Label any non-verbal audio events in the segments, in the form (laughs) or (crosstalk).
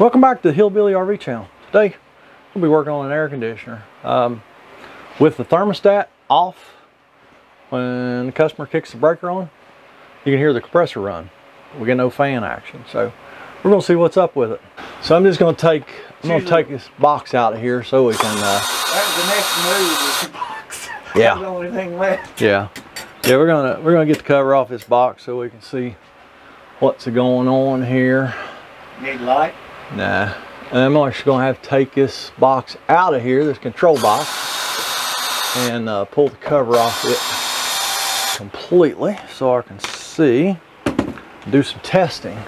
Welcome back to the Hillbilly RV channel. Today we'll be working on an air conditioner. Um, with the thermostat off, when the customer kicks the breaker on, you can hear the compressor run. We get no fan action. So we're gonna see what's up with it. So I'm just gonna take I'm gonna take this box out of here so we can uh, That was the next move. Was the box. (laughs) Yeah. The only thing left. yeah. Yeah, we're gonna we're gonna get the cover off this box so we can see what's going on here. Need light. Nah. And I'm actually going to have to take this box out of here, this control box, and uh, pull the cover off it completely so I can see, do some testing.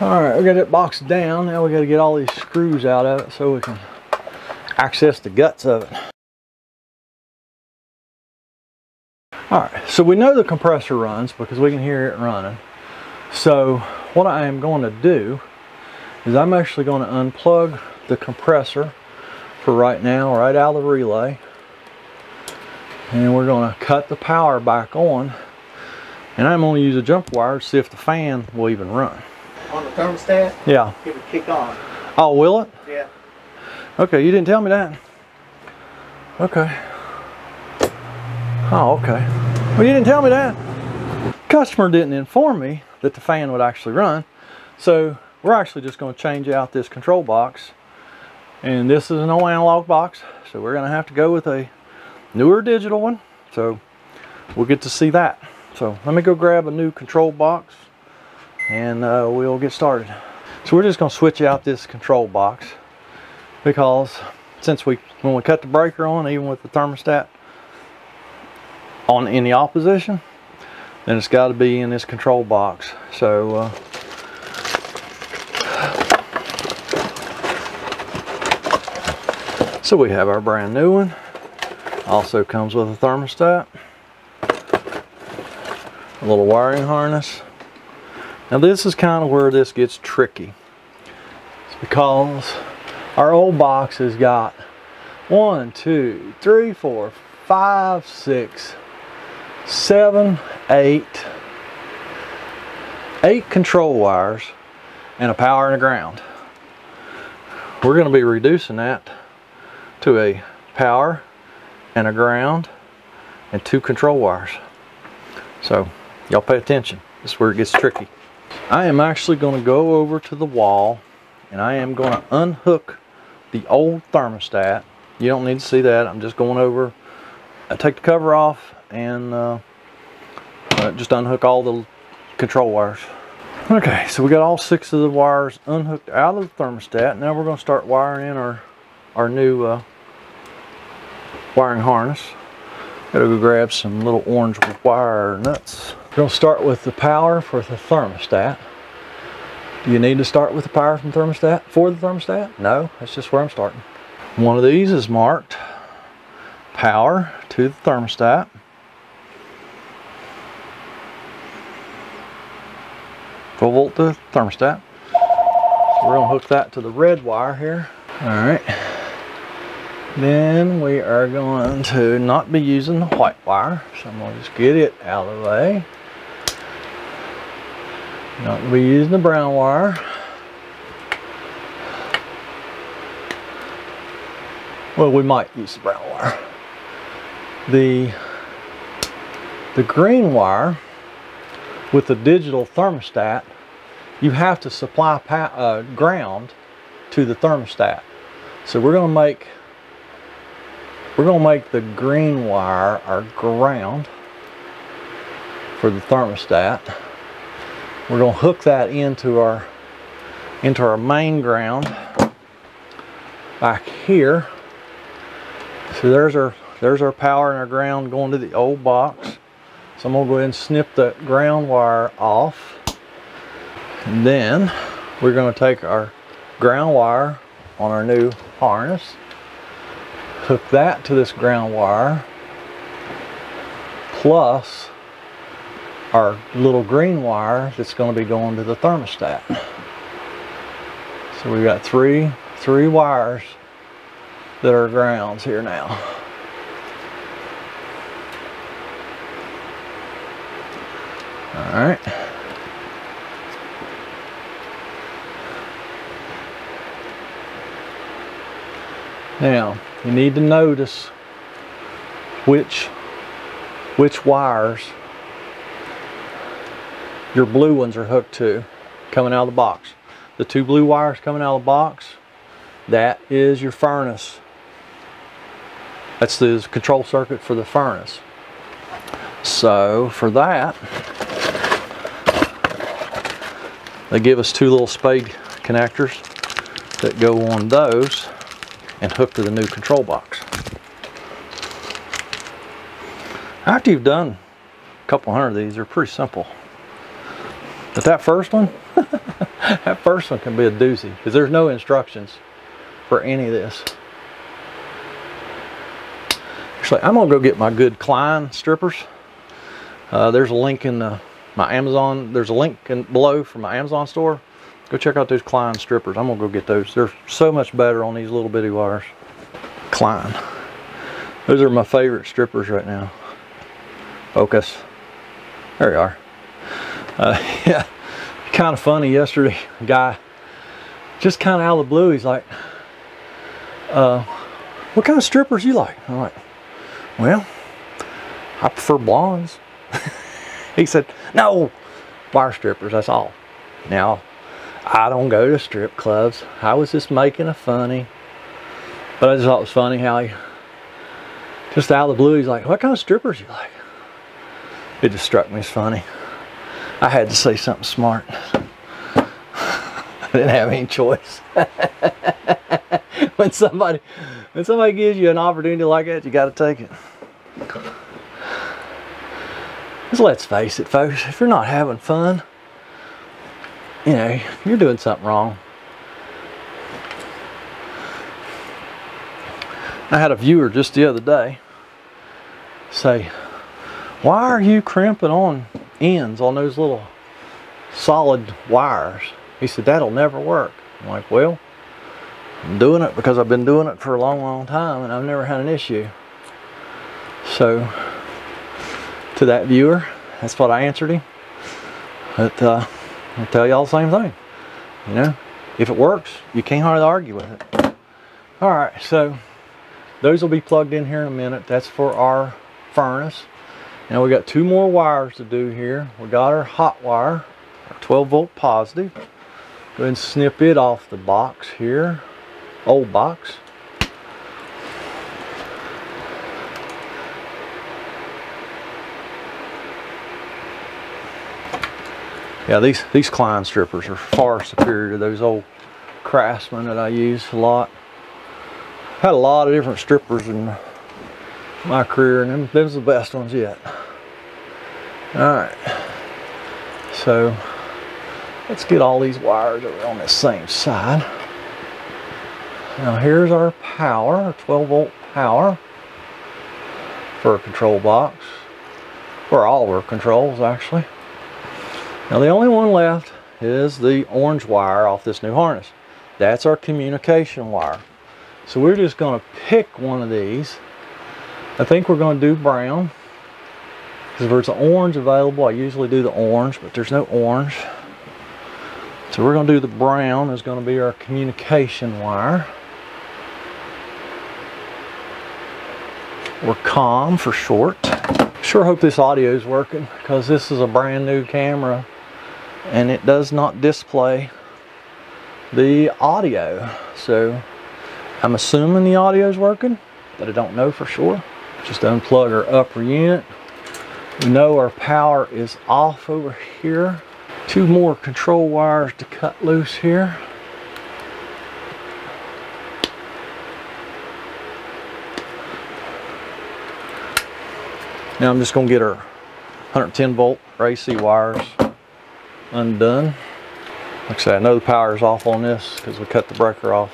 All right, we got that box down. Now we got to get all these screws out of it so we can access the guts of it. All right, so we know the compressor runs because we can hear it running. So what I am going to do is I'm actually going to unplug the compressor for right now, right out of the relay. And we're going to cut the power back on. And I'm going to use a jump wire to see if the fan will even run. On the thermostat, Yeah. it would kick on. Oh, will it? Yeah. Okay, you didn't tell me that. Okay. Oh, okay. Well, you didn't tell me that. Customer didn't inform me that the fan would actually run. So we're actually just going to change out this control box. And this is an old analog box. So we're going to have to go with a newer digital one. So we'll get to see that. So let me go grab a new control box and uh, we'll get started. So we're just going to switch out this control box because since we when we cut the breaker on even with the thermostat on the opposition then it's got to be in this control box. So uh, so we have our brand new one. Also comes with a thermostat a little wiring harness. Now this is kind of where this gets tricky. It's because our old box has got one, two, three, four, five, six, seven, eight, eight control wires and a power and a ground. We're going to be reducing that to a power and a ground and two control wires. So y'all pay attention. This is where it gets tricky. I am actually going to go over to the wall and I am going to unhook the old thermostat. You don't need to see that. I'm just going over. I take the cover off and uh, uh, just unhook all the control wires. Okay, so we got all six of the wires unhooked out of the thermostat. Now we're going to start wiring in our our new uh, wiring harness. Gotta go grab some little orange wire nuts. We're to start with the power for the thermostat. Do you need to start with the power from thermostat for the thermostat? No, that's just where I'm starting. One of these is marked power to the thermostat. Full volt to thermostat. So we're gonna hook that to the red wire here. All right. Then we are going to not be using the white wire. So I'm gonna just get it out of the way. Not to be using the brown wire. Well, we might use the brown wire. The, the green wire with the digital thermostat, you have to supply uh, ground to the thermostat. So we're going to make we're going to make the green wire our ground for the thermostat. We're going to hook that into our into our main ground back here. So there's our there's our power and our ground going to the old box so I'm to go ahead and snip that ground wire off and then we're to take our ground wire on our new harness hook that to this ground wire plus our little green wire that's to be going to the thermostat. So we've got three, three wires that are grounds here now. All All right. Now, you need to notice which which wires your blue ones are hooked to coming out of the box. The two blue wires coming out of the box, that is your furnace. That's the control circuit for the furnace. So for that, they give us two little spade connectors that go on those and hook to the new control box. After you've done a couple hundred of these, they're pretty simple. But that first one, (laughs) that first one can be a doozy because there's no instructions for any of this. Actually, I'm gonna go get my good Klein strippers. Uh, there's a link in the, my Amazon, there's a link in, below for my Amazon store. Go check out those Klein strippers. I'm gonna go get those. They're so much better on these little bitty wires. Klein. Those are my favorite strippers right now. Focus. There you are. Uh, (laughs) yeah, kind of funny yesterday. guy, just kind of out of the blue, he's like, uh, what kind of strippers you like? I'm like, well, I prefer blondes. (laughs) he said, no, bar strippers, that's all. Now, I don't go to strip clubs. I was just making a funny. But I just thought it was funny how he, just out of the blue, he's like, what kind of strippers you like? It just struck me as funny. I had to say something smart. (laughs) I didn't have any choice. (laughs) when somebody when somebody gives you an opportunity like that, you got to take it. Because let's face it, folks, if you're not having fun, you know, you're doing something wrong. I had a viewer just the other day say, why are you crimping on ends on those little solid wires? He said, that'll never work. I'm like, well, I'm doing it because I've been doing it for a long, long time and I've never had an issue. So, to that viewer, that's what I answered him. But, uh, I'll tell y'all the same thing. You know, if it works, you can't hardly argue with it. All right, so those will be plugged in here in a minute. That's for our furnace. Now we got two more wires to do here. We got our hot wire, our 12 volt positive. Go ahead and snip it off the box here, old box. Yeah, these, these Klein strippers are far superior to those old Craftsman that I use a lot. Had a lot of different strippers in my career and them, them's the best ones yet. Alright, so let's get all these wires on this same side. Now here's our power, our 12 volt power for a control box, for all our controls actually. Now the only one left is the orange wire off this new harness. That's our communication wire. So we're just going to pick one of these. I think we're going to do brown. Because if there's an orange available, I usually do the orange, but there's no orange. So we're going to do the brown is going to be our communication wire. Or COM for short. Sure hope this audio is working because this is a brand new camera and it does not display the audio. So I'm assuming the audio is working but I don't know for sure. Just unplug our upper unit we know our power is off over here. Two more control wires to cut loose here. Now I'm just going to get our 110 volt AC wires undone. Like I said, I know the power is off on this because we cut the breaker off.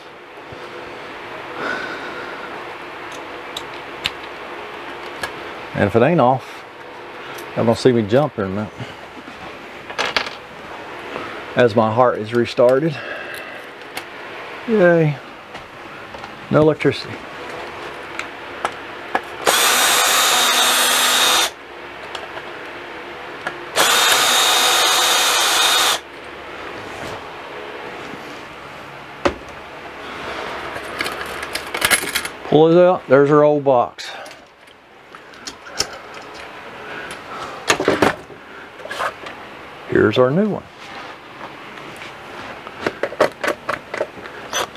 And if it ain't off, you're gonna see me jump here in a minute. As my heart is restarted. Yay. No electricity. Pull it out, there's our old box. Here's our new one.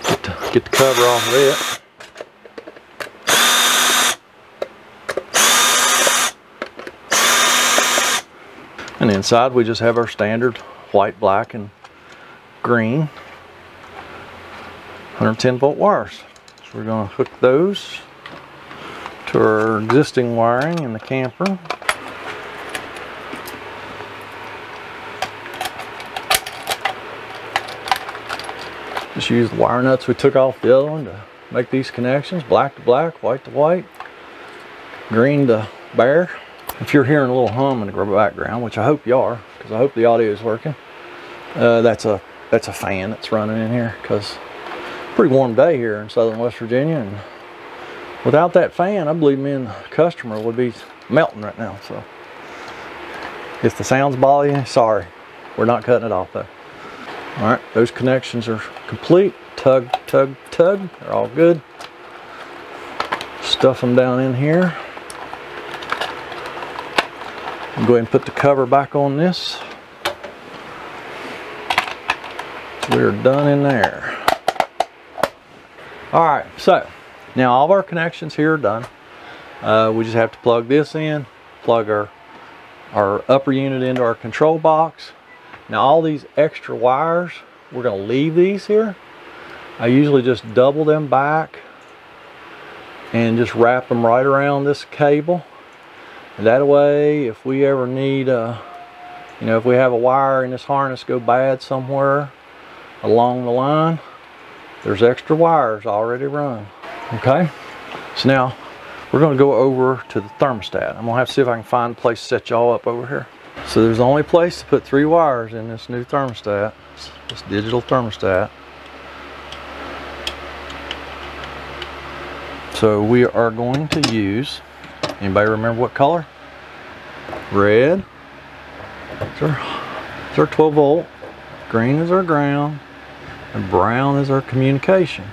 Get the, get the cover off of it. And inside we just have our standard white, black, and green 110 volt wires. So we're going to hook those to our existing wiring in the camper. Just use the wire nuts we took off the other one to make these connections. Black to black, white to white, green to bare. If you're hearing a little hum in the background, which I hope you are, because I hope the audio is working, uh, that's a that's a fan that's running in here because pretty warm day here in southern West Virginia and without that fan I believe me and the customer would be melting right now so. If the sounds bother you sorry. We're not cutting it off though. All right those connections are complete. Tug tug tug. They're all good. Stuff them down in here. Go ahead and put the cover back on this. We're done in there. All right, so now all of our connections here are done. Uh, we just have to plug this in, plug our, our upper unit into our control box. Now all these extra wires, we're gonna leave these here. I usually just double them back and just wrap them right around this cable. And that way, if we ever need, a, uh, you know, if we have a wire in this harness go bad somewhere, along the line there's extra wires already run. Okay? So now we're going to go over to the thermostat. I'm gonna have to see if I can find a place to set y'all up over here. So there's the only place to put three wires in this new thermostat this digital thermostat. So we are going to use anybody remember what color? Red. It's our, it's our 12 volt? Green is our ground and brown is our communication.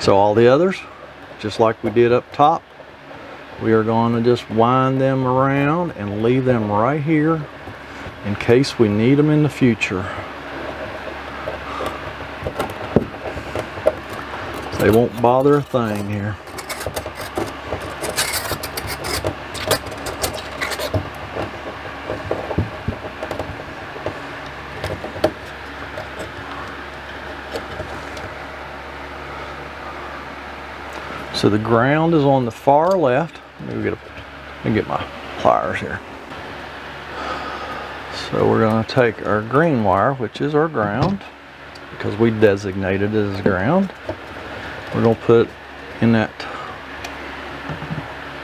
So all the others, just like we did up top, we are going to just wind them around and leave them right here in case we need them in the future. They won't bother a thing here. So the ground is on the far left. Let me get, a, let me get my pliers here. So we're going to take our green wire, which is our ground, because we designated it as ground. We're going to put in that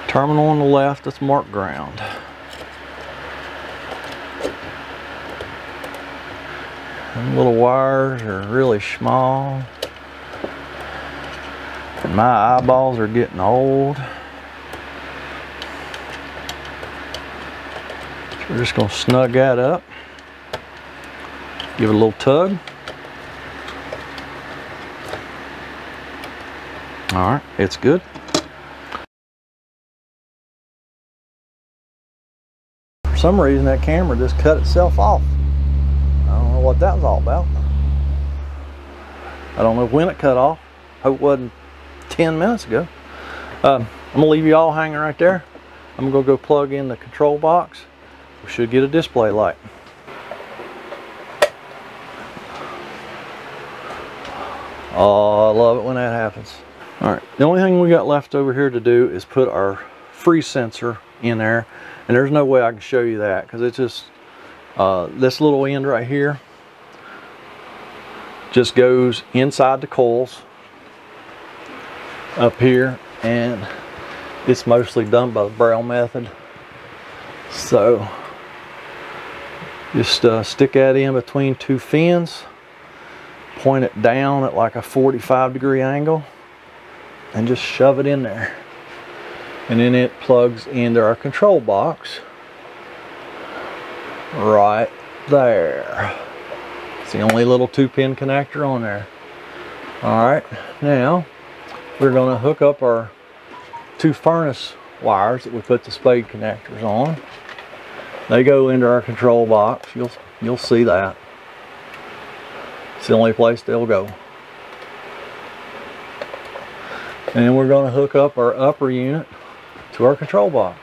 terminal on the left that's marked ground. And little wires are really small. My eyeballs are getting old. So we're just to snug that up. Give it a little tug. All right, it's good. For some reason that camera just cut itself off. I don't know what that was all about. I don't know when it cut off. Hope it wasn't 10 minutes ago. Um, I'm gonna leave you all hanging right there. I'm gonna go plug in the control box. We should get a display light. Oh, I love it when that happens. All right, the only thing we got left over here to do is put our freeze sensor in there. And there's no way I can show you that because it's just, uh, this little end right here just goes inside the coils up here and it's mostly done by the Brown method. So just uh, stick that in between two fins, point it down at like a 45 degree angle and just shove it in there. And then it plugs into our control box right there. It's the only little two pin connector on there. All right, now we're going to hook up our two furnace wires that we put the spade connectors on. They go into our control box. You'll you'll see that. It's the only place they'll go. And we're going to hook up our upper unit to our control box.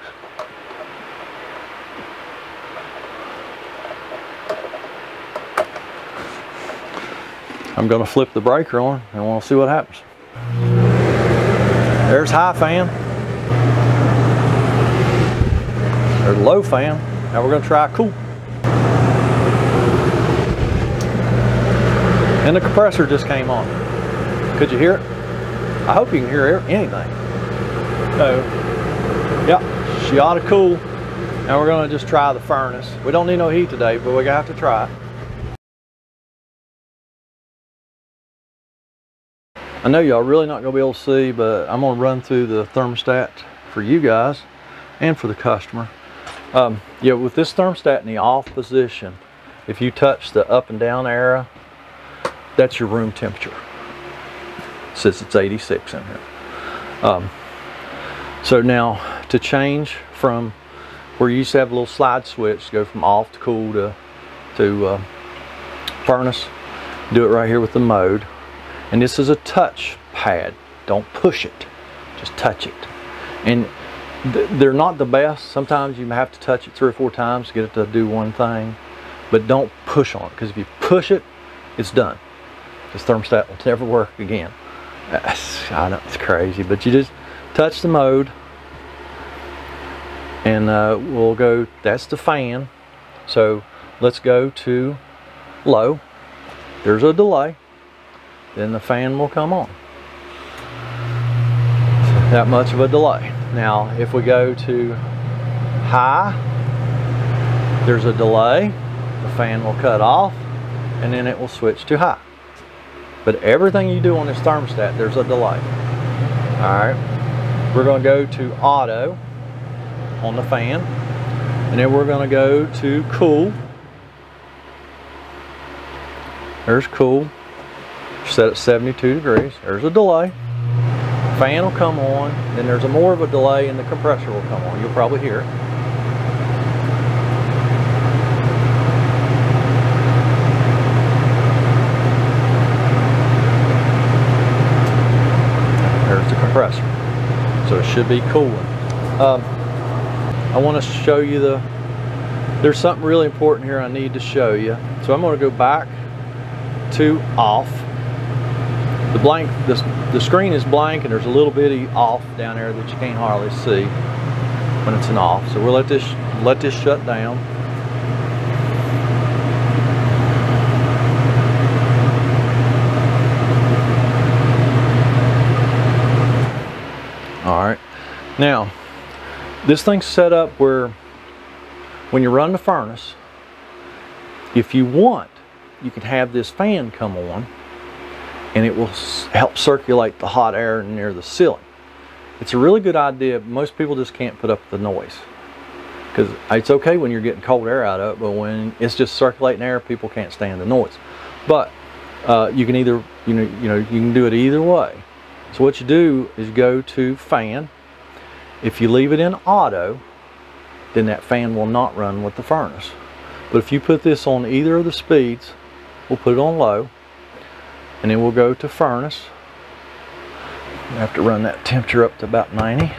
I'm going to flip the breaker on and we'll see what happens. There's high fan. There's low fan. Now we're going to try cool. And the compressor just came on. Could you hear it? I hope you can hear anything. Oh. No. Yep, she ought to cool. Now we're going to just try the furnace. We don't need no heat today, but we're going to have to try it. I know y'all really not to be able to see, but I'm to run through the thermostat for you guys and for the customer. Um, yeah, with this thermostat in the off position, if you touch the up and down arrow, that's your room temperature. It says it's 86 in here. Um, so now to change from where you used to have a little slide switch to go from off to cool to, to uh, furnace, do it right here with the mode. And this is a touch pad. Don't push it, just touch it. And th they're not the best. Sometimes you have to touch it three or four times to get it to do one thing. But don't push on it because if you push it, it's done. This thermostat will never work again. I know it's crazy, but you just touch the mode and uh, we'll go, that's the fan. So let's go to low. There's a delay. Then the fan will come on. That much of a delay. Now, if we go to high, there's a delay. The fan will cut off and then it will switch to high. But everything you do on this thermostat, there's a delay. All right, we're gonna go to auto on the fan. And then we're gonna go to cool. There's cool, set at 72 degrees. There's a delay. Fan will come on, then there's a more of a delay and the compressor will come on. You'll probably hear it. There's the compressor. So it should be cooling. Um, I want to show you the, there's something really important here I need to show you. So I'm going to go back to off. The blank, the, the screen is blank and there's a little bitty off down there that you can't hardly see when it's an off. So we'll let this, let this shut down. All right. Now, this thing's set up where when you run the furnace, if you want, you can have this fan come on and it will help circulate the hot air near the ceiling. It's a really good idea. Most people just can't put up the noise because it's okay when you're getting cold air out of it, but when it's just circulating air, people can't stand the noise. But uh, you can either, you know, you know, you can do it either way. So what you do is go to fan. If you leave it in auto, then that fan will not run with the furnace. But if you put this on either of the speeds, we'll put it on low, and then we'll go to furnace. We have to run that temperature up to about 90.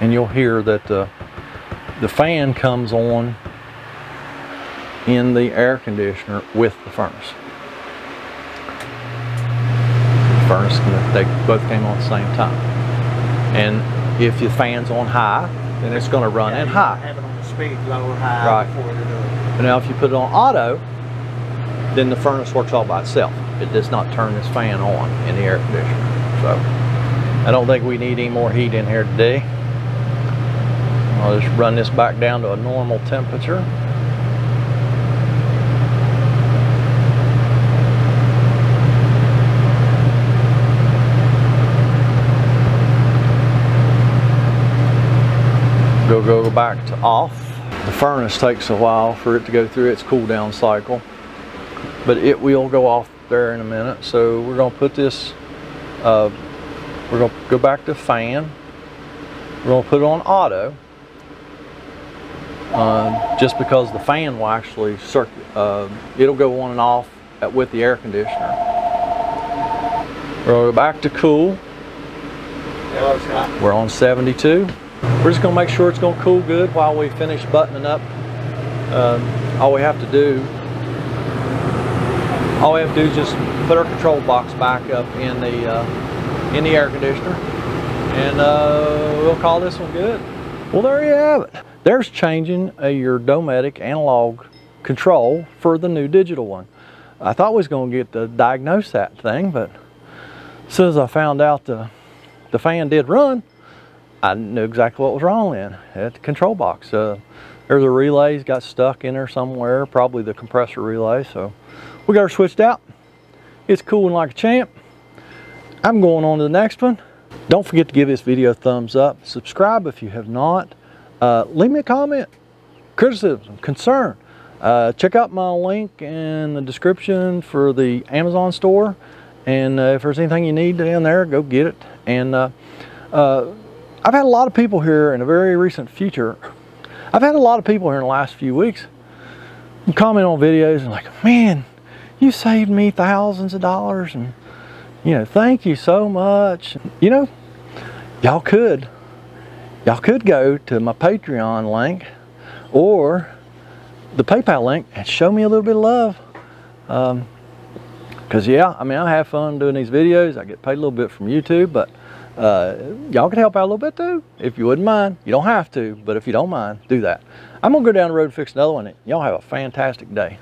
And you'll hear that the, the fan comes on in the air conditioner with the furnace. The furnace, they both came on at the same time. And if your fan's on high, then it's going to run Yeah, in high. Have it on the speed, low high Right. before you do it. But now if you put it on auto, then the furnace works all by itself. It does not turn this fan on in the air conditioner. So I don't think we need any more heat in here today. I'll just run this back down to a normal temperature. Go go back to off. the furnace takes a while for it to go through its cool down cycle. But it will go off there in a minute. So we're gonna put this, uh, we're gonna go back to fan. We're gonna put it on auto. Uh, just because the fan will actually circuit, uh, it'll go on and off at, with the air conditioner. We're gonna go back to cool. We're on 72. We're just gonna make sure it's gonna cool good while we finish buttoning up. Um, all we have to do, all we have to do is just put our control box back up in the uh, in the air conditioner, and uh, we'll call this one good. Well, there you have it. There's changing uh, your Dometic analog control for the new digital one. I thought we was gonna get to diagnose that thing, but as soon as I found out the the fan did run, I knew exactly what was wrong then at the control box. Uh, there's a relay got stuck in there somewhere, probably the compressor relay. So we got her switched out. It's cooling like a champ. I'm going on to the next one. Don't forget to give this video a thumbs up. Subscribe if you have not. Uh, leave me a comment, criticism, concern. Uh, check out my link in the description for the Amazon store. And uh, if there's anything you need in there, go get it. And uh, uh, I've had a lot of people here in a very recent future. I've had a lot of people here in the last few weeks comment on videos and like, man, you saved me thousands of dollars and you know, thank you so much. You know, y'all could, y'all could go to my Patreon link or the PayPal link and show me a little bit of love. Um, Cause yeah, I mean, I have fun doing these videos. I get paid a little bit from YouTube, but uh, y'all can help out a little bit too, if you wouldn't mind. You don't have to, but if you don't mind, do that. I'm gonna go down the road and fix another one. Y'all have a fantastic day.